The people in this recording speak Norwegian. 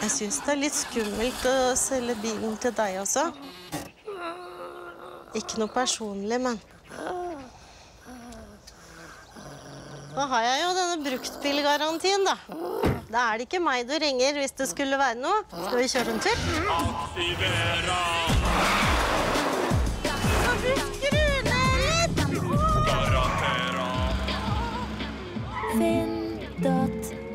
Jeg syns det er litt skummelt å selge bilen til deg også. Ikke noe personlig, men Da har jeg jo denne bruktbilgarantien, da. Da er det ikke meg du ringer hvis det skulle være noe. Skal vi kjøre en tur? Aktivera. Finn.no.